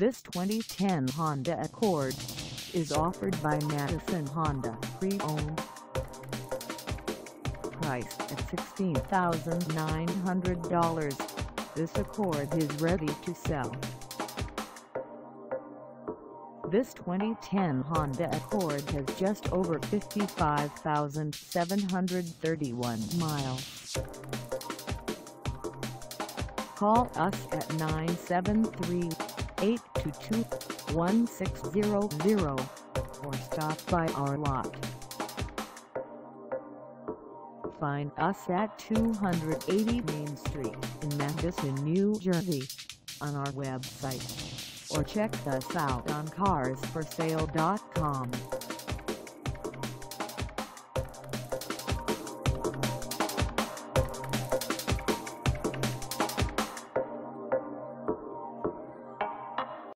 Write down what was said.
This 2010 Honda Accord is offered by Madison Honda pre-owned. Priced at $16,900, this Accord is ready to sell. This 2010 Honda Accord has just over 55,731 miles. Call us at 973-822-1600 or stop by our lot. Find us at 280 Main Street in Madison, New Jersey on our website or check us out on carsforsale.com.